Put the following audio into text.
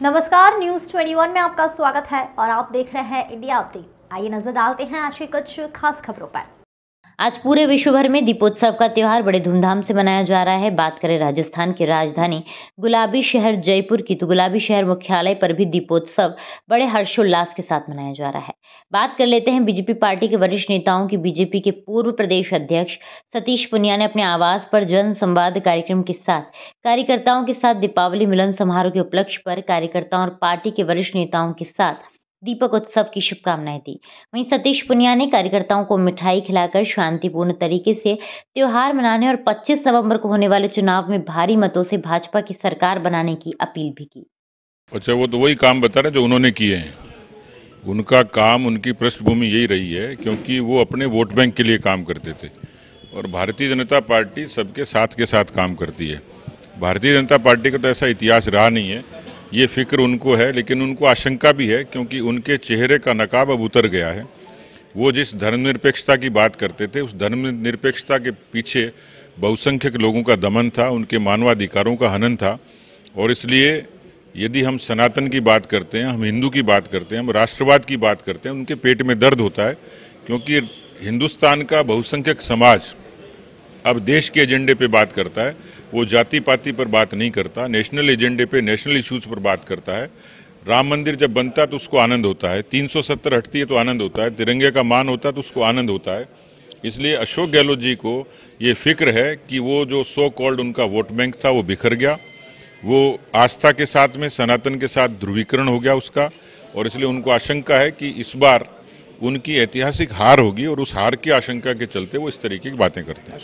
नमस्कार न्यूज़ 21 में आपका स्वागत है और आप देख रहे हैं इंडिया अपडेट आइए नज़र डालते हैं आज की कुछ खास खबरों पर। आज पूरे विश्व भर में दीपोत्सव का त्यौहार बड़े धूमधाम से मनाया जा रहा है। बात करें राजस्थान की राजधानी गुलाबी शहर जयपुर की तो गुलाबी शहर मुख्यालय पर भी दीपोत्सव बड़े हर्षोल्लास के साथ मनाया जा रहा है। बात कर लेते हैं बीजेपी पार्टी के वरिष्ठ नेताओं की। बीजेपी के पूर्व प्रदेश अध्यक्ष सतीश पुनिया ने अपने आवास पर जन संवाद कार्यक्रम के साथ, कार्यकर्ताओं के साथ दीपावली मिलन समारोह के उपलक्ष्य पर, कार्यकर्ताओं और पार्टी के वरिष्ठ नेताओं के साथ दीपक उत्सव की शुभकामनाएँ दी। वहीं सतीश पुनिया ने कार्यकर्ताओं को मिठाई खिलाकर शांतिपूर्ण तरीके से त्योहार मनाने और 25 नवंबर को होने वाले चुनाव में भारी मतों से भाजपा की सरकार बनाने की अपील भी की। अच्छा वो तो वही काम बता रहे जो उन्होंने किए हैं। उनका काम, उनकी पृष्ठभूमि यही रही है क्योंकि वो अपने वोट बैंक के लिए काम करते थे। और भारतीय जनता पार्टी सबके साथ के साथ काम करती है। भारतीय जनता पार्टी का तो ऐसा इतिहास रहा नहीं है। ये फ़िक्र उनको है, लेकिन उनको आशंका भी है, क्योंकि उनके चेहरे का नकाब अब उतर गया है। वो जिस धर्मनिरपेक्षता की बात करते थे, उस धर्मनिरपेक्षता के पीछे बहुसंख्यक लोगों का दमन था, उनके मानवाधिकारों का हनन था, और इसलिए यदि हम सनातन की बात करते हैं, हम हिंदू की बात करते हैं, हम राष्ट्रवाद की बात करते हैं, उनके पेट में दर्द होता है, क्योंकि हिंदुस्तान का बहुसंख्यक समाज अब देश के एजेंडे पे बात करता है, वो जाति पाति पर बात नहीं करता, नेशनल एजेंडे पे, नेशनल इश्यूज़ पर बात करता है। राम मंदिर जब बनता है तो उसको आनंद होता है 370 हटती है तो आनंद होता है, तिरंगे का मान होता है तो उसको आनंद होता है। इसलिए अशोक गहलोत जी को ये फ़िक्र है कि वो जो सो कॉल्ड उनका वोट बैंक था वो बिखर गया, वो आस्था के साथ में, सनातन के साथ ध्रुवीकरण हो गया उसका, और इसलिए उनको आशंका है कि इस बार उनकी ऐतिहासिक हार होगी और उस हार की आशंका के चलते वो इस तरीके की बातें करते हैं।